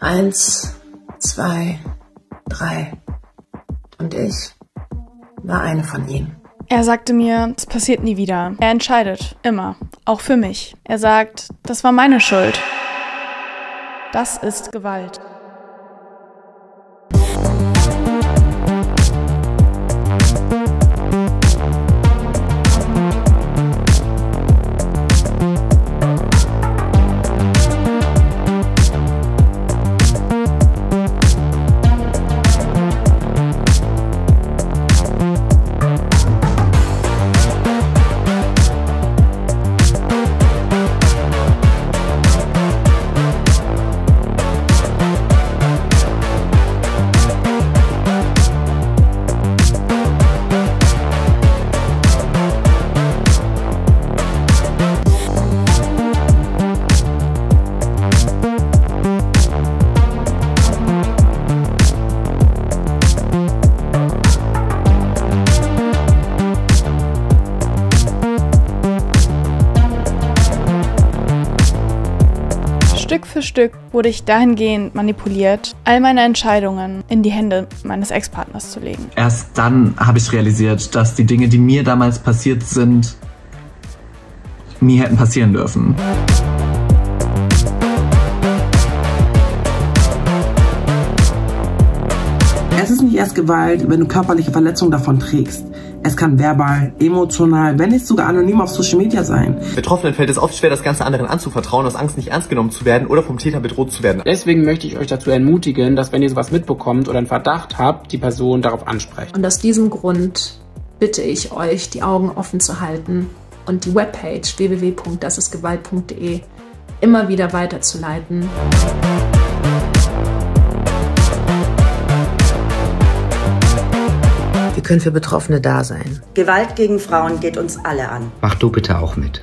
Eins, zwei, drei. Und ich war eine von ihnen. Er sagte mir, es passiert nie wieder. Er entscheidet, immer, auch für mich. Er sagt, das war meine Schuld. Das ist Gewalt. Stück für Stück wurde ich dahingehend manipuliert, all meine Entscheidungen in die Hände meines Ex-Partners zu legen. Erst dann habe ich realisiert, dass die Dinge, die mir damals passiert sind, nie hätten passieren dürfen. Nicht erst Gewalt, wenn du körperliche Verletzungen davon trägst. Es kann verbal, emotional, wenn nicht sogar anonym auf Social Media sein. Betroffenen fällt es oft schwer, das Ganze anderen anzuvertrauen, aus Angst nicht ernst genommen zu werden oder vom Täter bedroht zu werden. Deswegen möchte ich euch dazu ermutigen, dass wenn ihr sowas mitbekommt oder einen Verdacht habt, die Person darauf ansprecht. Und aus diesem Grund bitte ich euch, die Augen offen zu halten und die Webpage www.dasistgewalt.de immer wieder weiterzuleiten. Wir können für Betroffene da sein. Gewalt gegen Frauen geht uns alle an. Mach du bitte auch mit.